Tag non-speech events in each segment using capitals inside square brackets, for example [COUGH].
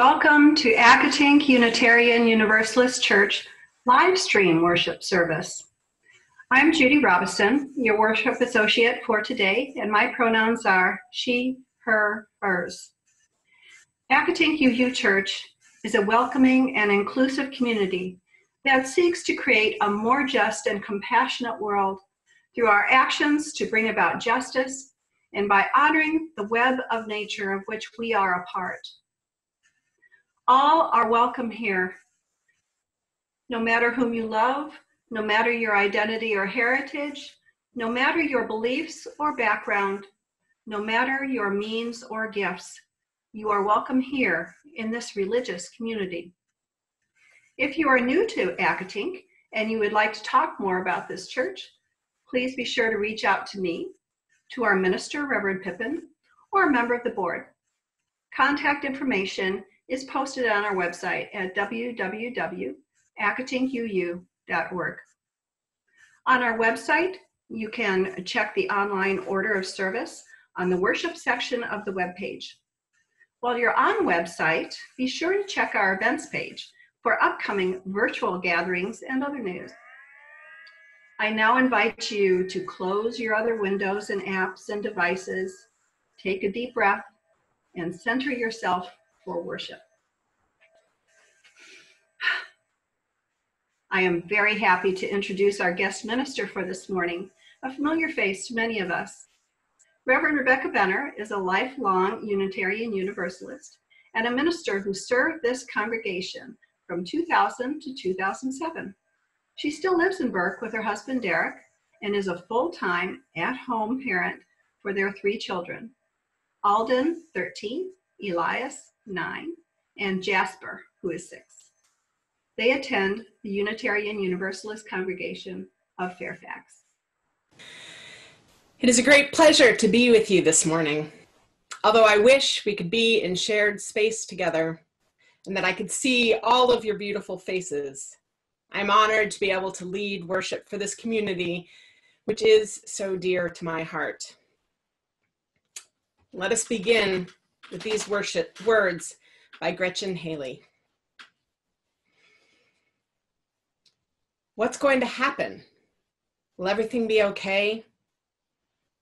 Welcome to Accotink Unitarian Universalist Church live stream worship service. I'm Judy Robison, your worship associate for today, and my pronouns are she, her, hers. Accotink UU Church is a welcoming and inclusive community that seeks to create a more just and compassionate world through our actions to bring about justice and by honoring the web of nature of which we are a part. All are welcome here. No matter whom you love, no matter your identity or heritage, no matter your beliefs or background, no matter your means or gifts, you are welcome here in this religious community. If you are new to Accotink and you would like to talk more about this church, please be sure to reach out to me, to our minister, Reverend Pippin, or a member of the board. Contact information is posted on our website at www.accotinkuu.org. On our website, you can check the online order of service on the worship section of the webpage. While you're on website, be sure to check our events page for upcoming virtual gatherings and other news. I now invite you to close your other windows and apps and devices, take a deep breath, and center yourself for worship. I am very happy to introduce our guest minister for this morning, a familiar face to many of us. Reverend Rebecca Benner is a lifelong Unitarian Universalist and a minister who served this congregation from 2000 to 2007. She still lives in Burke with her husband Derek and is a full time at home parent for their three children Alden, 13, Elias, 9, and Jasper, who is 6. They attend the Unitarian Universalist Congregation of Fairfax. It is a great pleasure to be with you this morning. Although I wish we could be in shared space together and that I could see all of your beautiful faces, I'm honored to be able to lead worship for this community, which is so dear to my heart. Let us begin with these worship words by Gretchen Haley. What's going to happen? Will everything be okay?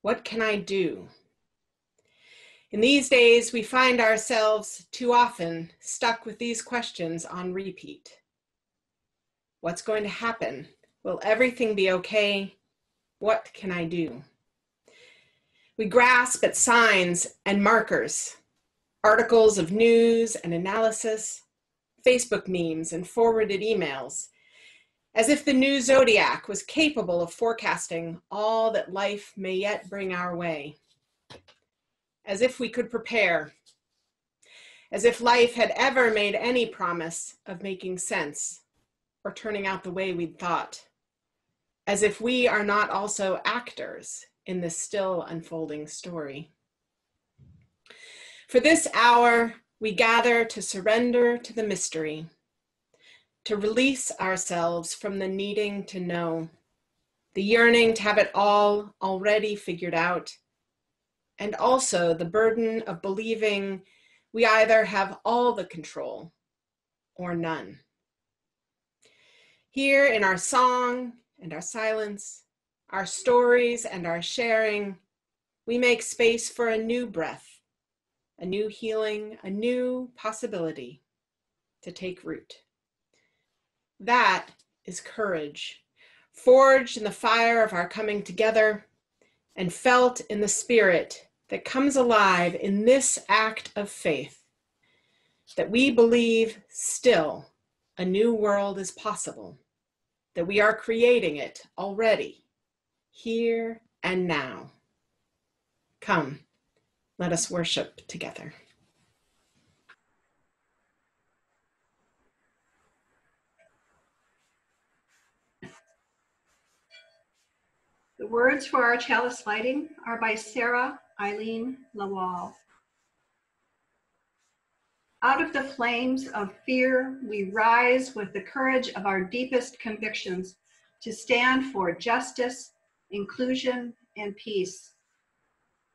What can I do? In these days, we find ourselves too often stuck with these questions on repeat. What's going to happen? Will everything be okay? What can I do? We grasp at signs and markers, articles of news and analysis, Facebook memes and forwarded emails, as if the new zodiac was capable of forecasting all that life may yet bring our way, as if we could prepare, as if life had ever made any promise of making sense or turning out the way we'd thought, as if we are not also actors in this still unfolding story. For this hour, we gather to surrender to the mystery to release ourselves from the needing to know, the yearning to have it all already figured out, and also the burden of believing we either have all the control or none. Here in our song and our silence, our stories and our sharing, we make space for a new breath, a new healing, a new possibility to take root. That is courage, forged in the fire of our coming together and felt in the spirit that comes alive in this act of faith that we believe still a new world is possible, that we are creating it already, here and now. Come, let us worship together. The words for our chalice lighting are by Sara Eileen LaWall. Out of the flames of fear, we rise with the courage of our deepest convictions to stand for justice, inclusion, and peace.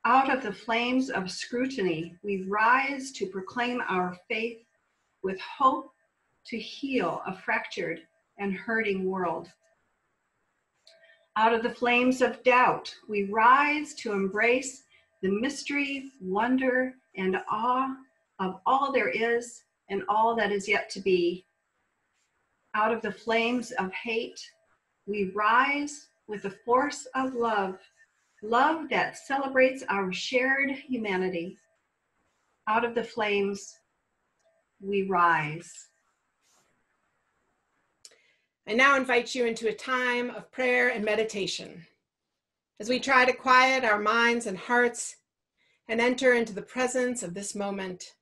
Out of the flames of scrutiny, we rise to proclaim our faith with hope to heal a fractured and hurting world. Out of the flames of doubt, we rise to embrace the mystery, wonder, and awe of all there is and all that is yet to be. Out of the flames of hate, we rise with the force of love, love that celebrates our shared humanity. Out of the flames, we rise. I now invite you into a time of prayer and meditation as we try to quiet our minds and hearts and enter into the presence of this moment,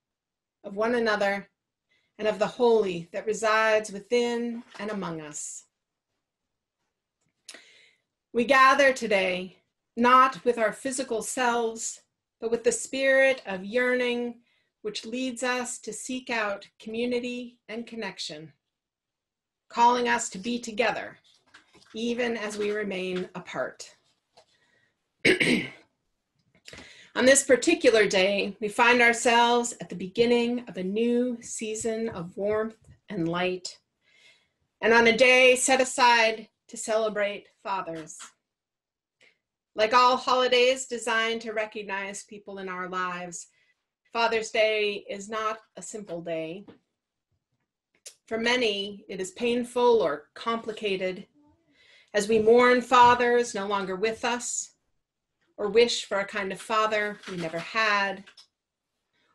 of one another, and of the holy that resides within and among us. We gather today not with our physical selves, but with the spirit of yearning which leads us to seek out community and connection calling us to be together, even as we remain apart. [CLEARS THROAT] On this particular day, we find ourselves at the beginning of a new season of warmth and light, and on a day set aside to celebrate fathers. Like all holidays designed to recognize people in our lives, Father's Day is not a simple day. For many, it is painful or complicated as we mourn fathers no longer with us, or wish for a kind of father we never had,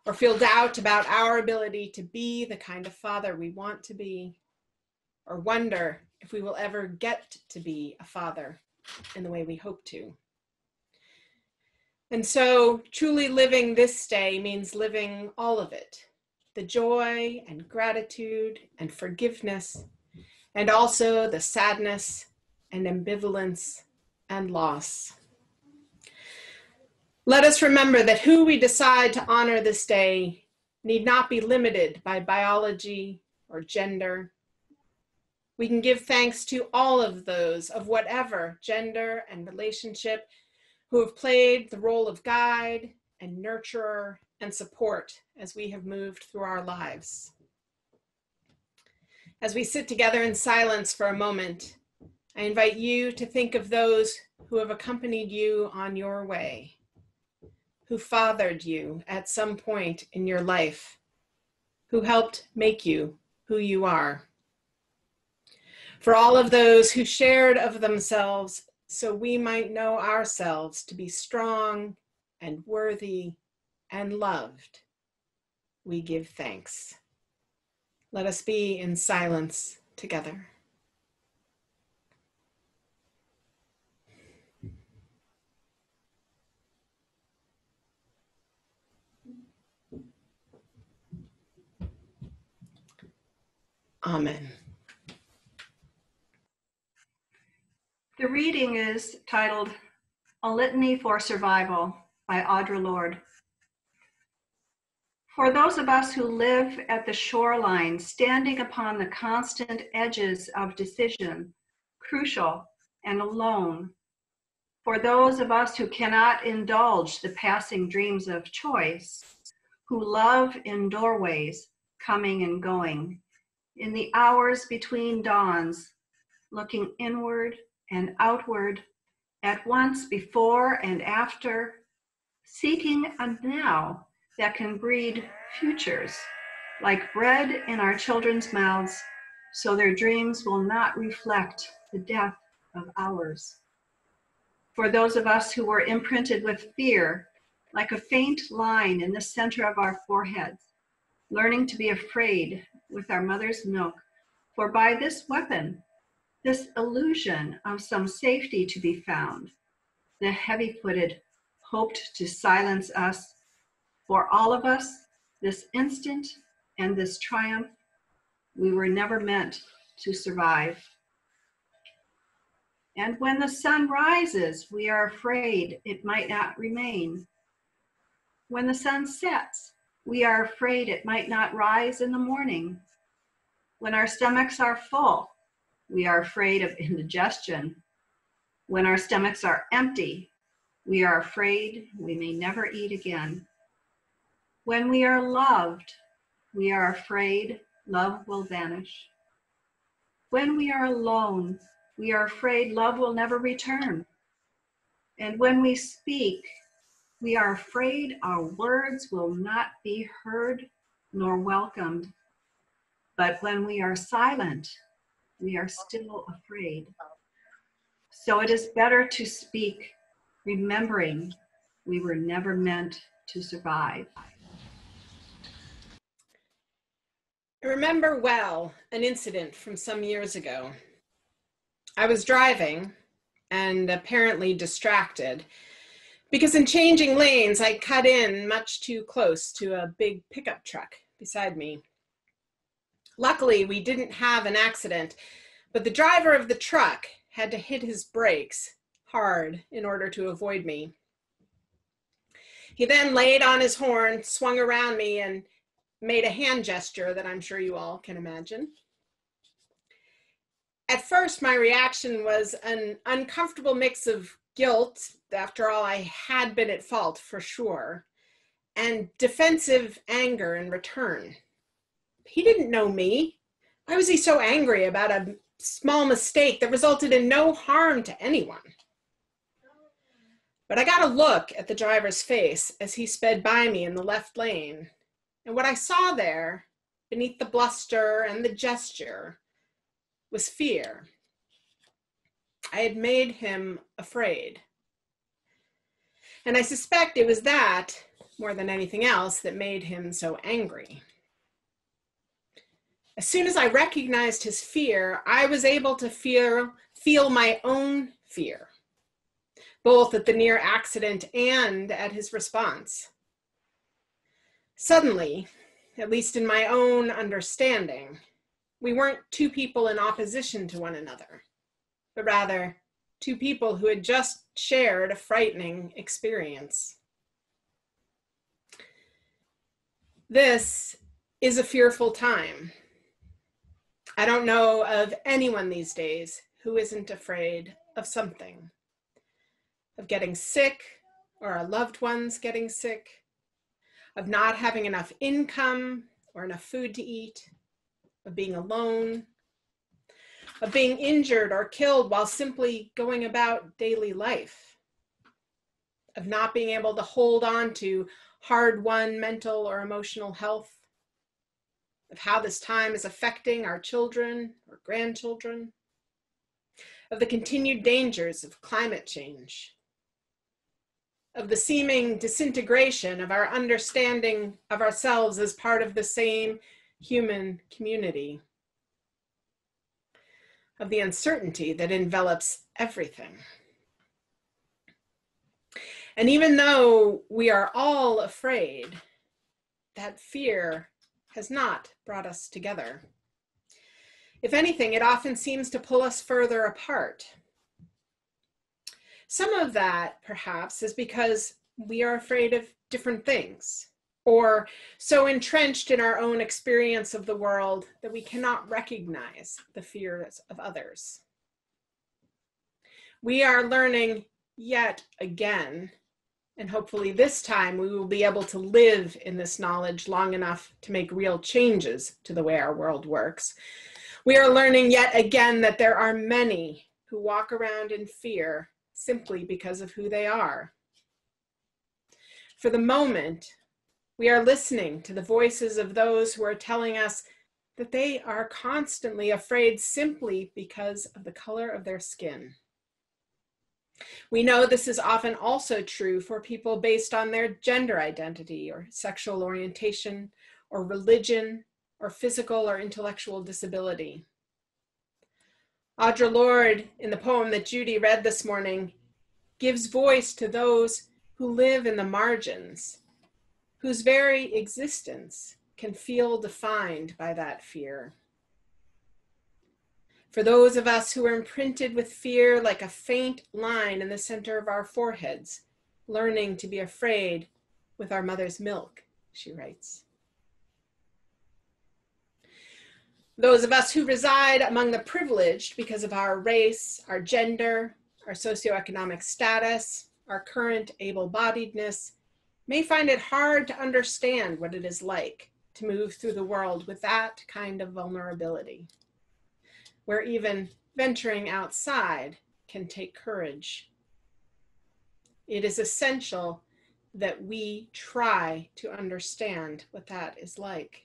or feel doubt about our ability to be the kind of father we want to be, or wonder if we will ever get to be a father in the way we hope to. And so, truly living this day means living all of it the joy and gratitude and forgiveness, and also the sadness and ambivalence and loss. Let us remember that who we decide to honor this day need not be limited by biology or gender. We can give thanks to all of those of whatever gender and relationship who have played the role of guide and nurturer and support as we have moved through our lives. As we sit together in silence for a moment, I invite you to think of those who have accompanied you on your way, who fathered you at some point in your life, who helped make you who you are. For all of those who shared of themselves so we might know ourselves to be strong and worthy and loved, we give thanks. Let us be in silence together. Amen. The reading is titled A Litany for Survival by Audre Lorde. For those of us who live at the shoreline, standing upon the constant edges of decision, crucial and alone. For those of us who cannot indulge the passing dreams of choice, who love in doorways, coming and going, in the hours between dawns, looking inward and outward, at once before and after, seeking a now that can breed futures like bread in our children's mouths, so their dreams will not reflect the death of ours. For those of us who were imprinted with fear, like a faint line in the center of our foreheads, learning to be afraid with our mother's milk, for by this weapon, this illusion of some safety to be found, the heavy footed hoped to silence us for all of us, this instant and this triumph, we were never meant to survive. And when the sun rises, we are afraid it might not remain. When the sun sets, we are afraid it might not rise in the morning. When our stomachs are full, we are afraid of indigestion. When our stomachs are empty, we are afraid we may never eat again. When we are loved, we are afraid love will vanish. When we are alone, we are afraid love will never return. And when we speak, we are afraid our words will not be heard nor welcomed. But when we are silent, we are still afraid. So it is better to speak, remembering we were never meant to survive. I remember well an incident from some years ago. I was driving and apparently distracted because in changing lanes, I cut in much too close to a big pickup truck beside me. Luckily, we didn't have an accident, but the driver of the truck had to hit his brakes hard in order to avoid me. He then laid on his horn, swung around me, and made a hand gesture that I'm sure you all can imagine. At first, my reaction was an uncomfortable mix of guilt. After all, I had been at fault for sure, and defensive anger in return. He didn't know me. Why was he so angry about a small mistake that resulted in no harm to anyone? But I got a look at the driver's face as he sped by me in the left lane. And what I saw there, beneath the bluster and the gesture, was fear. I had made him afraid. And I suspect it was that, more than anything else, that made him so angry. As soon as I recognized his fear, I was able to feel, feel my own fear, both at the near accident and at his response. Suddenly, at least in my own understanding, we weren't two people in opposition to one another but rather two people who had just shared a frightening experience. This is a fearful time. I don't know of anyone these days who isn't afraid of something of getting sick or our loved ones getting sick, of not having enough income or enough food to eat, of being alone, of being injured or killed while simply going about daily life, of not being able to hold on to hard won mental or emotional health, of how this time is affecting our children or grandchildren, of the continued dangers of climate change, of the seeming disintegration of our understanding of ourselves as part of the same human community of the uncertainty that envelops everything. And even though we are all afraid, that fear has not brought us together. If anything, it often seems to pull us further apart. Some of that, perhaps, is because we are afraid of different things or so entrenched in our own experience of the world that we cannot recognize the fears of others. We are learning yet again, and hopefully this time we will be able to live in this knowledge long enough to make real changes to the way our world works. We are learning yet again that there are many who walk around in fear simply because of who they are. For the moment, we are listening to the voices of those who are telling us that they are constantly afraid simply because of the color of their skin. We know this is often also true for people based on their gender identity or sexual orientation or religion or physical or intellectual disability. Audre Lorde, in the poem that Judy read this morning, gives voice to those who live in the margins whose very existence can feel defined by that fear. For those of us who are imprinted with fear like a faint line in the center of our foreheads, learning to be afraid with our mother's milk, she writes. Those of us who reside among the privileged because of our race, our gender, our socioeconomic status, our current able bodiedness, may find it hard to understand what it is like to move through the world with that kind of vulnerability, where even venturing outside can take courage. It is essential that we try to understand what that is like.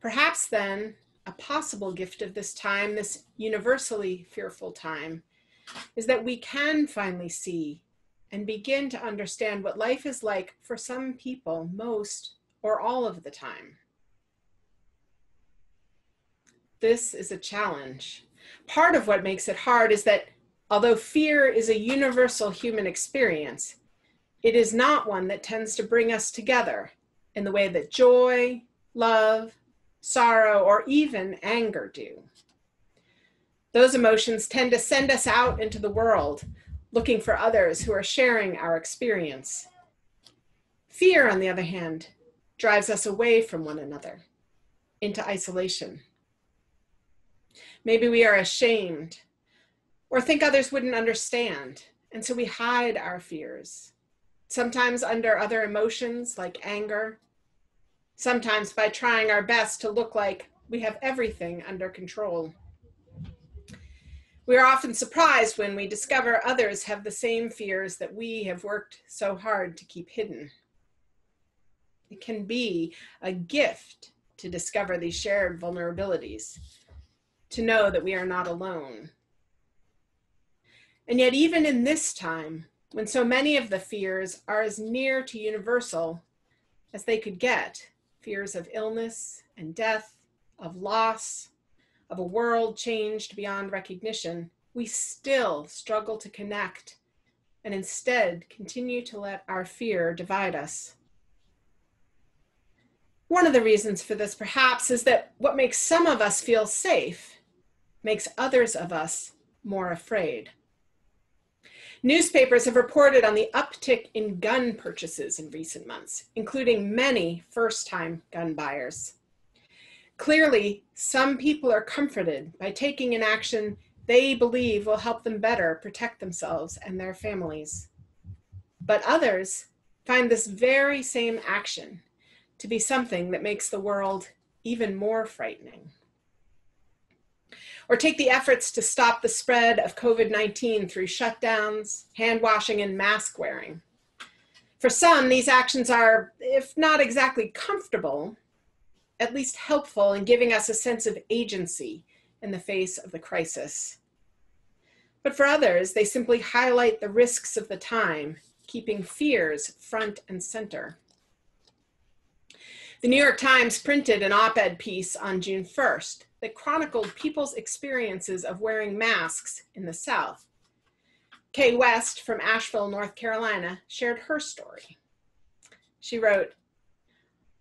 Perhaps then, a possible gift of this time, this universally fearful time, is that we can finally see and begin to understand what life is like for some people most or all of the time. This is a challenge. Part of what makes it hard is that although fear is a universal human experience, it is not one that tends to bring us together in the way that joy, love, sorrow, or even anger do. Those emotions tend to send us out into the world looking for others who are sharing our experience. Fear, on the other hand, drives us away from one another into isolation. Maybe we are ashamed or think others wouldn't understand, and so we hide our fears, sometimes under other emotions like anger, sometimes by trying our best to look like we have everything under control. We are often surprised when we discover others have the same fears that we have worked so hard to keep hidden. It can be a gift to discover these shared vulnerabilities, to know that we are not alone. And yet, even in this time, when so many of the fears are as near to universal as they could get fears of illness and death, of loss, of a world changed beyond recognition, we still struggle to connect and instead continue to let our fear divide us. One of the reasons for this, perhaps, is that what makes some of us feel safe makes others of us more afraid. Newspapers have reported on the uptick in gun purchases in recent months, including many first time gun buyers. Clearly, some people are comforted by taking an action they believe will help them better protect themselves and their families. But others find this very same action to be something that makes the world even more frightening. Or take the efforts to stop the spread of COVID 19 through shutdowns, hand washing, and mask wearing. For some, these actions are, if not exactly comfortable, at least helpful in giving us a sense of agency in the face of the crisis. But for others, they simply highlight the risks of the time, keeping fears front and center. The New York Times printed an op ed piece on June 1st that chronicled people's experiences of wearing masks in the South. Kay West from Asheville, North Carolina, shared her story. She wrote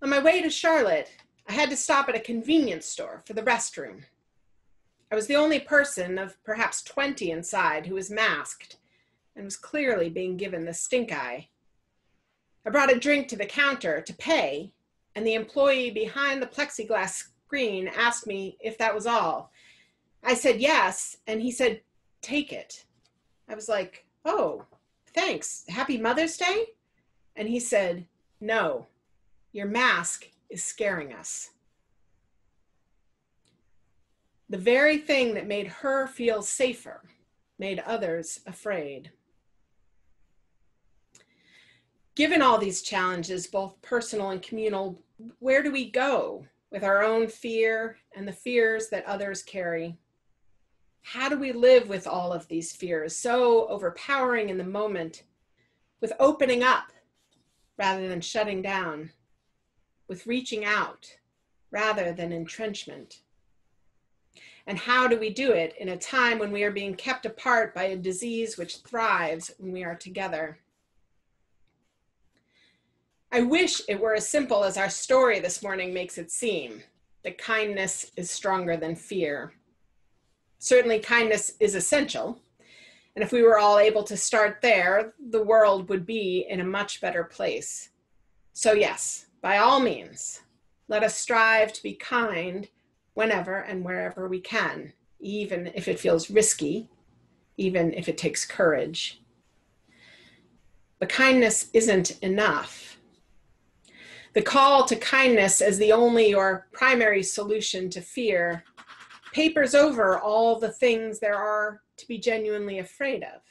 On my way to Charlotte, I had to stop at a convenience store for the restroom. I was the only person of perhaps 20 inside who was masked and was clearly being given the stink eye. I brought a drink to the counter to pay, and the employee behind the plexiglass screen asked me if that was all. I said yes, and he said, Take it. I was like, Oh, thanks. Happy Mother's Day? And he said, No, your mask is scaring us. The very thing that made her feel safer made others afraid. Given all these challenges, both personal and communal, where do we go with our own fear and the fears that others carry? How do we live with all of these fears, so overpowering in the moment, with opening up rather than shutting down? with reaching out rather than entrenchment? And how do we do it in a time when we are being kept apart by a disease which thrives when we are together? I wish it were as simple as our story this morning makes it seem that kindness is stronger than fear. Certainly, kindness is essential. And if we were all able to start there, the world would be in a much better place. So, yes, by all means, let us strive to be kind whenever and wherever we can, even if it feels risky, even if it takes courage. But kindness isn't enough. The call to kindness as the only or primary solution to fear papers over all the things there are to be genuinely afraid of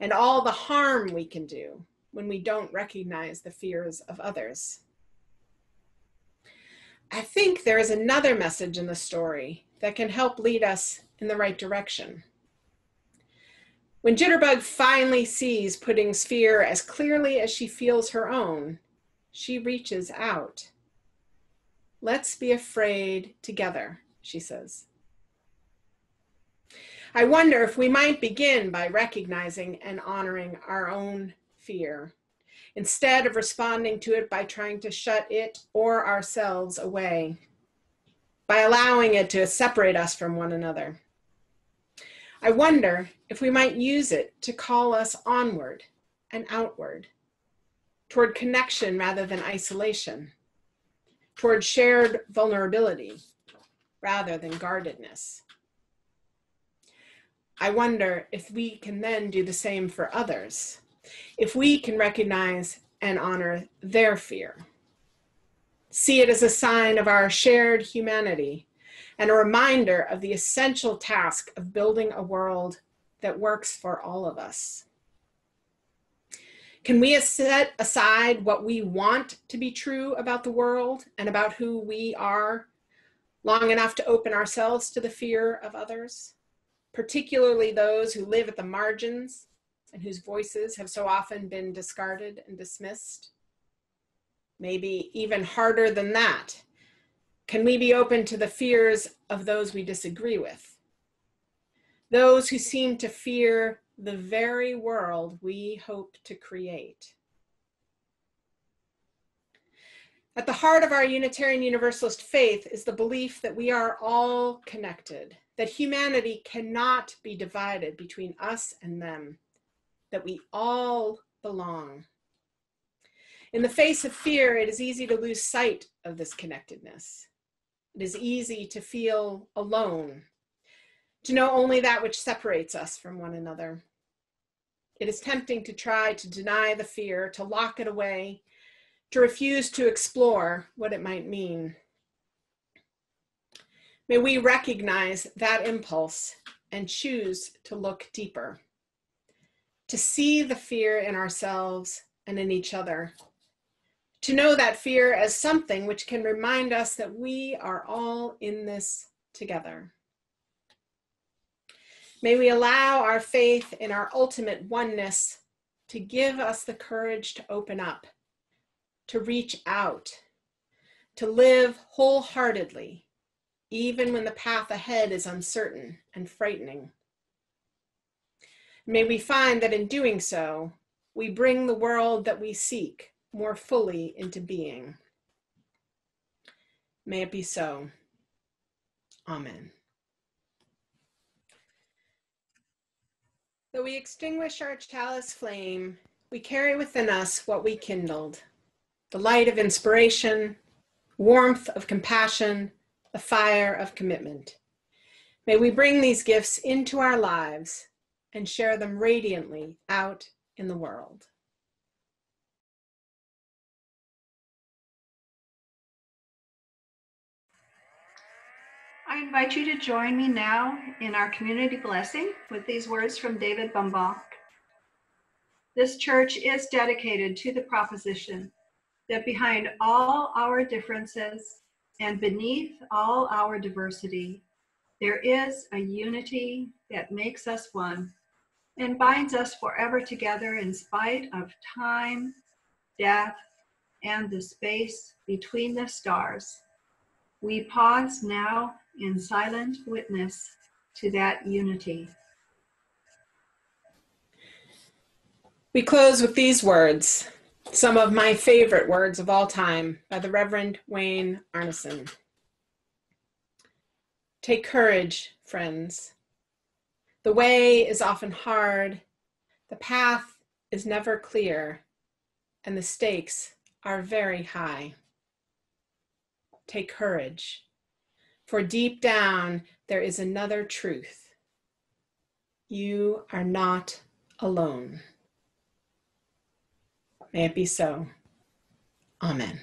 and all the harm we can do when we don't recognize the fears of others. I think there is another message in the story that can help lead us in the right direction. When Jitterbug finally sees Pudding's fear as clearly as she feels her own, she reaches out. Let's be afraid together, she says. I wonder if we might begin by recognizing and honoring our own fear instead of responding to it by trying to shut it or ourselves away, by allowing it to separate us from one another. I wonder if we might use it to call us onward and outward, toward connection rather than isolation, toward shared vulnerability rather than guardedness. I wonder if we can then do the same for others, if we can recognize and honor their fear. See it as a sign of our shared humanity and a reminder of the essential task of building a world that works for all of us. Can we set aside what we want to be true about the world and about who we are long enough to open ourselves to the fear of others? particularly those who live at the margins and whose voices have so often been discarded and dismissed. Maybe even harder than that. Can we be open to the fears of those we disagree with? Those who seem to fear the very world we hope to create. At the heart of our Unitarian Universalist faith is the belief that we are all connected that humanity cannot be divided between us and them, that we all belong. In the face of fear, it is easy to lose sight of this connectedness. It is easy to feel alone, to know only that which separates us from one another. It is tempting to try to deny the fear, to lock it away, to refuse to explore what it might mean. May we recognize that impulse and choose to look deeper, to see the fear in ourselves and in each other, to know that fear as something which can remind us that we are all in this together. May we allow our faith in our ultimate oneness to give us the courage to open up, to reach out, to live wholeheartedly even when the path ahead is uncertain and frightening. May we find that in doing so, we bring the world that we seek more fully into being. May it be so. Amen. Though we extinguish our chalice flame, we carry within us what we kindled the light of inspiration, warmth of compassion, the fire of commitment. May we bring these gifts into our lives and share them radiantly out in the world. I invite you to join me now in our community blessing with these words from David Bumbaugh. This church is dedicated to the proposition that behind all our differences and beneath all our diversity, there is a unity that makes us one and binds us forever together in spite of time, death, and the space between the stars. We pause now in silent witness to that unity. We close with these words some of my favorite words of all time by the Reverend Wayne Arnason. Take courage, friends. The way is often hard, the path is never clear, and the stakes are very high. Take courage, for deep down there is another truth. You are not alone. May it be so. Amen.